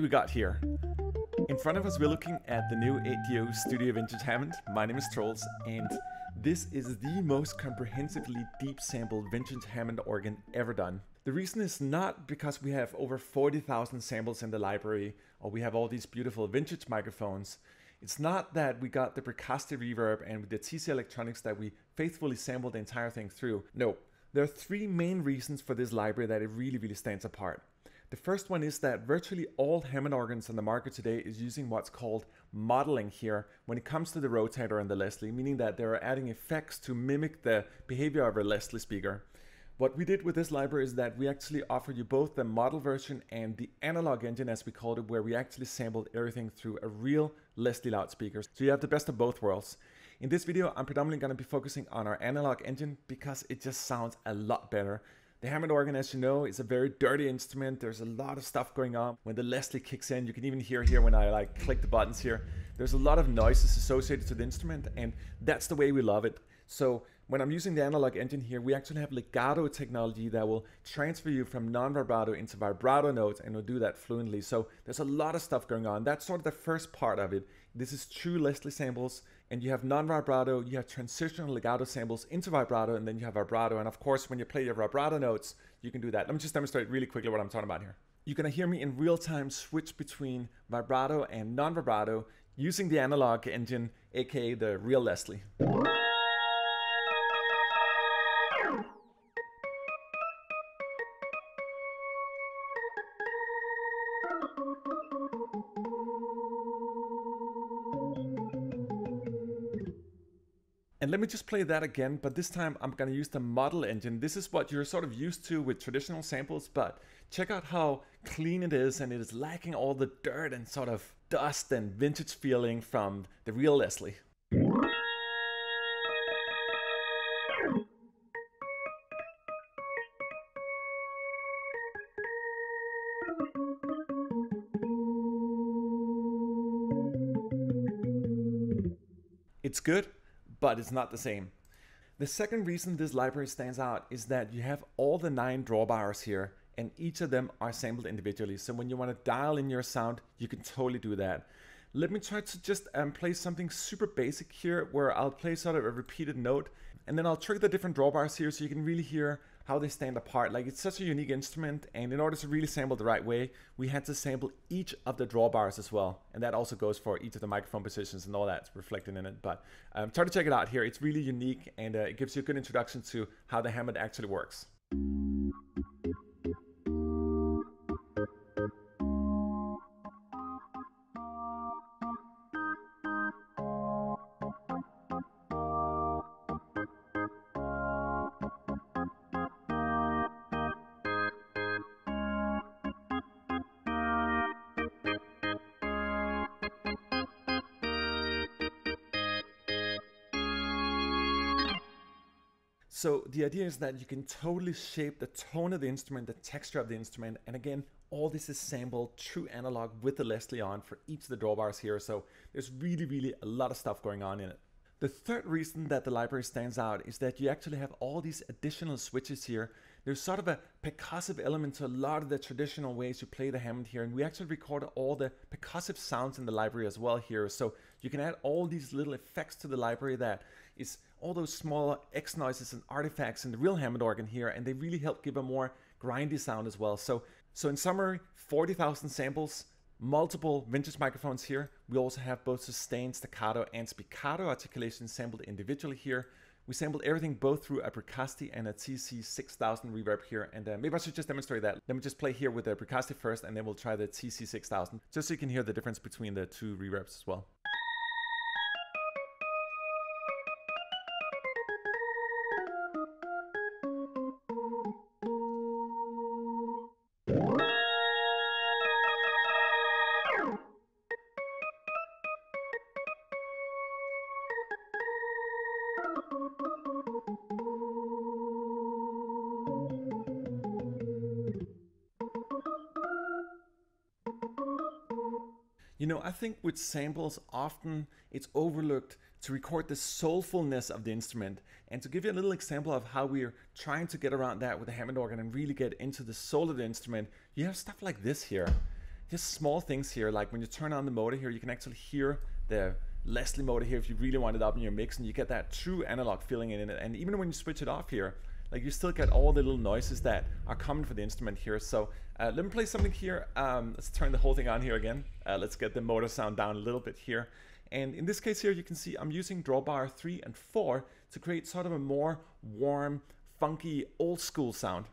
we got here? In front of us, we're looking at the new 8Dio Studio of Hammond. My name is Troels, and this is the most comprehensively deep sampled vintage Hammond organ ever done. The reason is not because we have over 40,000 samples in the library or we have all these beautiful vintage microphones. It's not that we got the Bricasti reverb and the TC Electronics that we faithfully sampled the entire thing through. No, there are three main reasons for this library that it really, really stands apart. The first one is that virtually all Hammond organs on the market today is using what's called modeling here when it comes to the rotator and the Leslie, meaning that they're adding effects to mimic the behavior of a Leslie speaker. What we did with this library is that we actually offered you both the model version and the analog engine as we called it, where we actually sampled everything through a real Leslie loudspeaker. So you have the best of both worlds. In this video, I'm predominantly going to be focusing on our analog engine because it just sounds a lot better. The Hammond organ, as you know, is a very dirty instrument. There's a lot of stuff going on. When the Leslie kicks in, you can even hear here when I like click the buttons here, there's a lot of noises associated to the instrument and that's the way we love it. So when I'm using the analog engine here, we actually have legato technology that will transfer you from non-vibrato into vibrato notes and will do that fluently. So there's a lot of stuff going on. That's sort of the first part of it. This is true Leslie samples and you have non-vibrato, you have transitional legato samples into vibrato and then you have vibrato. And of course, when you play your vibrato notes, you can do that. Let me just demonstrate really quickly what I'm talking about here. You're gonna hear me in real time switch between vibrato and non-vibrato using the analog engine, aka the real Leslie. And let me just play that again, but this time I'm gonna use the model engine. This is what you're sort of used to with traditional samples, but check out how clean it is and it is lacking all the dirt and sort of dust and vintage feeling from the real Leslie. It's good, but it's not the same. The second reason this library stands out is that you have all the nine drawbars here and each of them are sampled individually. So when you want to dial in your sound, you can totally do that. Let me try to just um, play something super basic here where I'll play sort of a repeated note and then I'll trigger the different drawbars here so you can really hear how they stand apart. Like it's such a unique instrument and in order to really sample the right way, we had to sample each of the drawbars as well. And that also goes for each of the microphone positions and all that's reflected in it. But um, try to check it out here. It's really unique and uh, it gives you a good introduction to how the Hammond actually works. So the idea is that you can totally shape the tone of the instrument, the texture of the instrument, and again, all this is sampled true analog with the Leslie on for each of the drawbars here. So there's really, really a lot of stuff going on in it. The third reason that the library stands out is that you actually have all these additional switches here. There's sort of a percussive element to a lot of the traditional ways you play the Hammond here, and we actually recorded all the percussive sounds in the library as well here. So you can add all these little effects to the library that is all those small X noises and artifacts in the real Hammond organ here, and they really help give a more grindy sound as well. So, so in summary, 40,000 samples, multiple vintage microphones here. We also have both sustained, staccato, and spiccato articulation sampled individually here. We sampled everything both through a Bricasti and a TC6000 reverb here. And uh, maybe I should just demonstrate that. Let me just play here with the Bricasti first, and then we'll try the TC6000, just so you can hear the difference between the two reverbs as well. You know, I think with samples, often it's overlooked to record the soulfulness of the instrument. And to give you a little example of how we're trying to get around that with the Hammond organ and really get into the soul of the instrument, you have stuff like this here. just small things here, like when you turn on the motor here, you can actually hear the Leslie motor here if you really want it up in your mix, and you get that true analog feeling in it. And even when you switch it off here, like you still get all the little noises that are common for the instrument here. So uh, let me play something here. Um, let's turn the whole thing on here again. Uh, let's get the motor sound down a little bit here. And in this case here, you can see I'm using drawbar 3 and 4 to create sort of a more warm, funky, old school sound.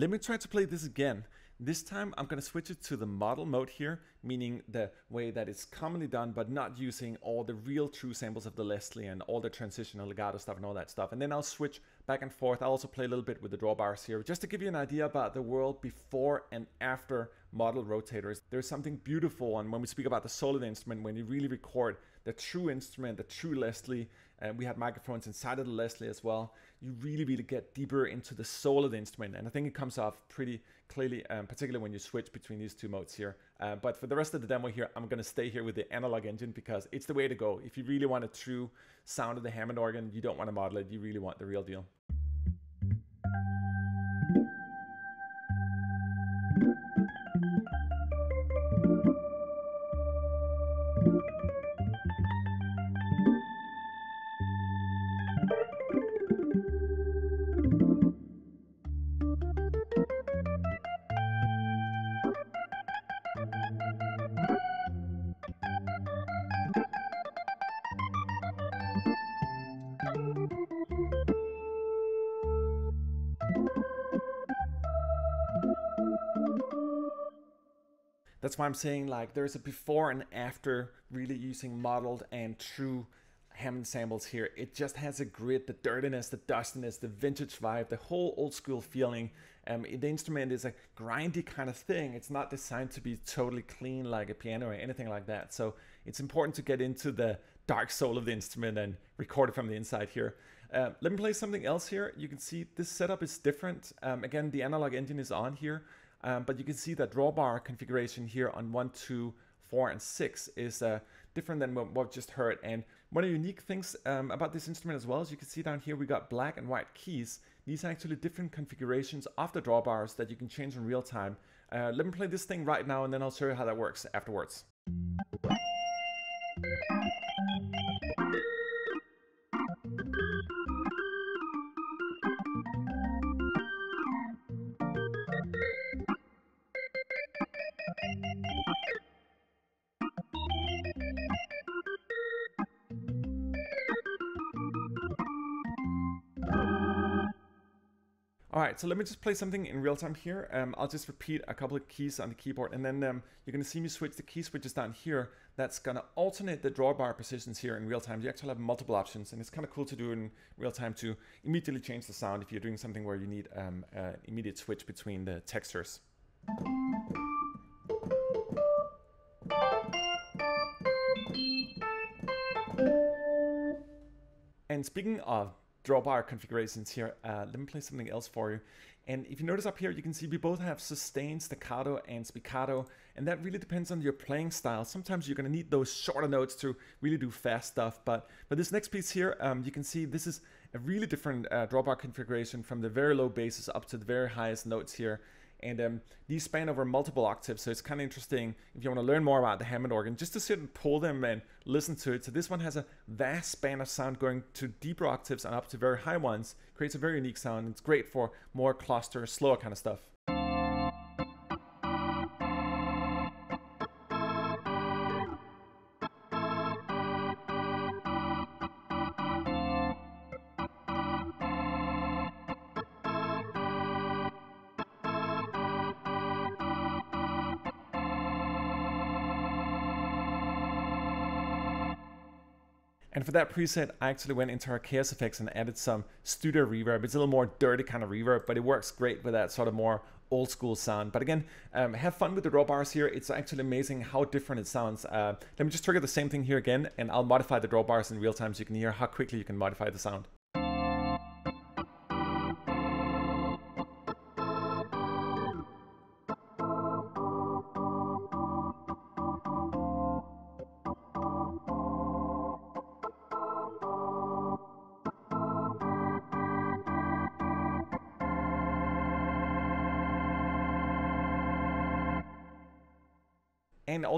Let me try to play this again. This time I'm going to switch it to the model mode here, meaning the way that it's commonly done, but not using all the real true samples of the Leslie and all the transitional legato stuff and all that stuff. And then I'll switch back and forth. I'll also play a little bit with the drawbars here, just to give you an idea about the world before and after model rotators. There's something beautiful, and when we speak about the the instrument, when you really record the true instrument, the true Leslie, and we had microphones inside of the Leslie as well. You really, really get deeper into the soul of the instrument, and I think it comes off pretty clearly, um, particularly when you switch between these two modes here. Uh, but for the rest of the demo here, I'm going to stay here with the analog engine because it's the way to go. If you really want a true sound of the Hammond organ, you don't want to model it. You really want the real deal. That's why I'm saying like there's a before and after really using modeled and true Hammond samples here. It just has a grit, the dirtiness, the dustiness, the vintage vibe, the whole old school feeling. Um, the instrument is a grindy kind of thing. It's not designed to be totally clean like a piano or anything like that. So it's important to get into the dark soul of the instrument and record it from the inside here. Uh, let me play something else here. You can see this setup is different. Um, again, the analog engine is on here. Um, but you can see that drawbar configuration here on 1, 2, 4, and 6 is uh, different than what we've just heard. And one of the unique things um, about this instrument as well is you can see down here we got black and white keys. These are actually different configurations of the drawbars that you can change in real time. Uh, let me play this thing right now and then I'll show you how that works afterwards. All right, so let me just play something in real time here. Um, I'll just repeat a couple of keys on the keyboard and then um, you're gonna see me switch the key switches down here. That's gonna alternate the drawbar positions here in real time. You actually have multiple options and it's kind of cool to do in real time to immediately change the sound if you're doing something where you need um, an immediate switch between the textures. And speaking of drawbar configurations here, uh, let me play something else for you. And if you notice up here, you can see we both have sustained, staccato, and spiccato, and that really depends on your playing style. Sometimes you're gonna need those shorter notes to really do fast stuff, but for this next piece here, um, you can see this is a really different uh, drawbar configuration from the very low basses up to the very highest notes here. And um, these span over multiple octaves, so it's kind of interesting if you want to learn more about the Hammond organ, just to sit and pull them and listen to it. So this one has a vast span of sound going to deeper octaves and up to very high ones, creates a very unique sound. It's great for more cluster, slower kind of stuff. And for that preset, I actually went into our Chaos Effects and added some studio reverb. It's a little more dirty kind of reverb, but it works great with that sort of more old school sound. But again, um, have fun with the drawbars here. It's actually amazing how different it sounds. Uh, let me just trigger the same thing here again, and I'll modify the drawbars in real time so you can hear how quickly you can modify the sound.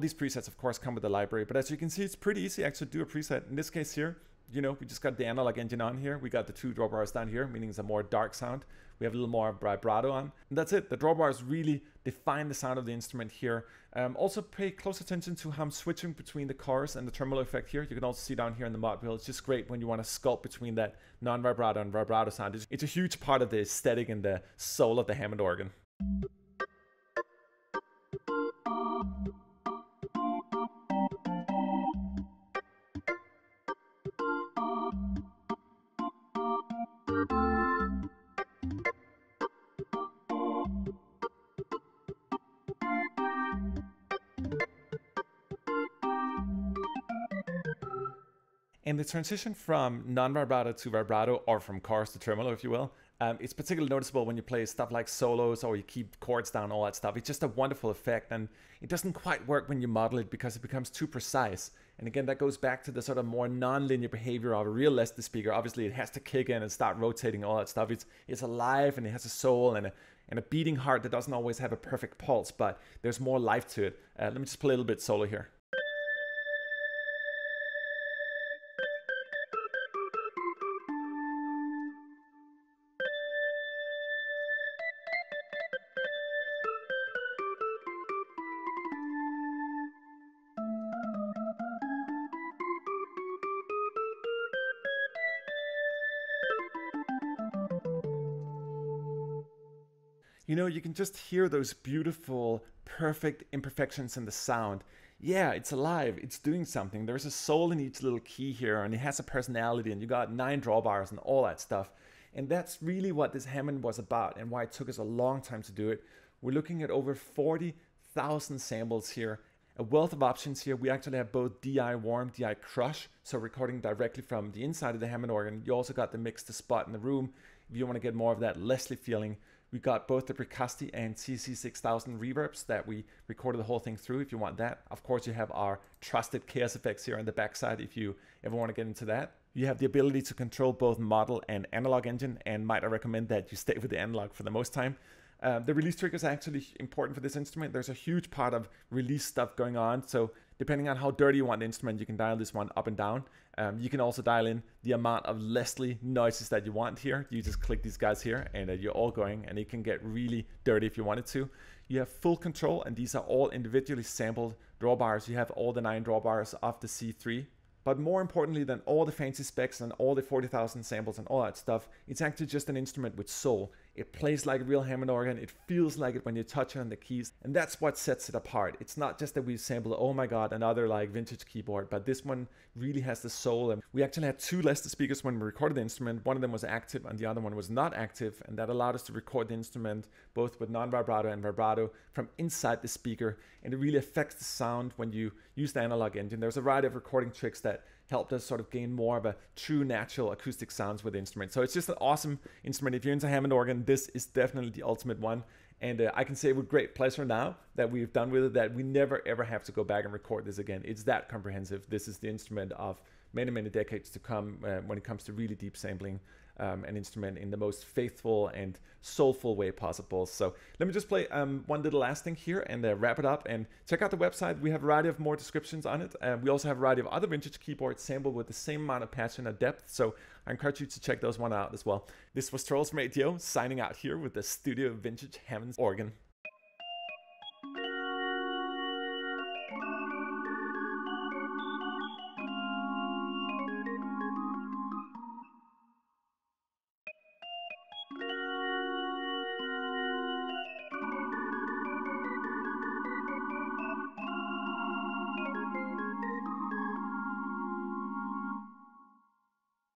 These presets, of course, come with the library. But as you can see, it's pretty easy actually to do a preset. In this case here, you know, we just got the analog engine on here. We got the two drawbars down here, meaning it's a more dark sound. We have a little more vibrato on. And that's it. The drawbars really define the sound of the instrument here. Um, also pay close attention to how I'm switching between the chorus and the tremolo effect here. You can also see down here in the mod wheel. It's just great when you want to sculpt between that non-vibrato and vibrato sound. It's, it's a huge part of the aesthetic and the soul of the Hammond organ. And the transition from non-vibrato to vibrato, or from chorus to tremolo, if you will, um, it's particularly noticeable when you play stuff like solos or you keep chords down, all that stuff. It's just a wonderful effect, and it doesn't quite work when you model it because it becomes too precise. And again, that goes back to the sort of more non-linear behavior of a real Leslie speaker. Obviously, it has to kick in and start rotating, all that stuff. It's it's alive and it has a soul and a and a beating heart that doesn't always have a perfect pulse, but there's more life to it. Uh, let me just play a little bit solo here. You know, you can just hear those beautiful, perfect imperfections in the sound. Yeah, it's alive, it's doing something. There's a soul in each little key here, and it has a personality, and you got nine drawbars and all that stuff. And that's really what this Hammond was about, and why it took us a long time to do it. We're looking at over 40,000 samples here, a wealth of options here. We actually have both DI warm, DI crush, so recording directly from the inside of the Hammond organ. You also got the mix to spot in the room if you want to get more of that Leslie feeling. We got both the Bricasti and TC6000 reverbs that we recorded the whole thing through if you want that. Of course, you have our trusted Chaos effects here on the backside if you ever want to get into that. You have the ability to control both model and analog engine, and might I recommend that you stay with the analog for the most time. Uh, the release trigger is actually important for this instrument. There's a huge part of release stuff going on, so depending on how dirty you want the instrument, you can dial this one up and down. Um, you can also dial in the amount of Leslie noises that you want here. You just click these guys here and uh, you're all going and it can get really dirty if you wanted to. You have full control and these are all individually sampled drawbars. You have all the nine drawbars of the C3 but more importantly than all the fancy specs and all the 40,000 samples and all that stuff, it's actually just an instrument with soul. It plays like a real Hammond organ. It feels like it when you touch it on the keys. And that's what sets it apart. It's not just that we sampled, oh my God, another like vintage keyboard, but this one really has the soul. And we actually had two Leslie speakers when we recorded the instrument. One of them was active and the other one was not active. And that allowed us to record the instrument both with non-vibrato and vibrato from inside the speaker. And it really affects the sound when you use the analog engine. There's a variety of recording tricks that helped us sort of gain more of a true natural acoustic sounds with the instrument. So it's just an awesome instrument. If you're into Hammond organ, this is definitely the ultimate one. And uh, I can say with great pleasure now that we've done with it that we never ever have to go back and record this again. It's that comprehensive. This is the instrument of many, many decades to come uh, when it comes to really deep sampling um, an instrument in the most faithful and soulful way possible. So let me just play um, one little last thing here and uh, wrap it up and check out the website. We have a variety of more descriptions on it. Uh, we also have a variety of other vintage keyboards sampled with the same amount of passion and depth. So I encourage you to check those one out as well. This was Troels from 8Dio signing out here with the Studio Vintage Hammond organ.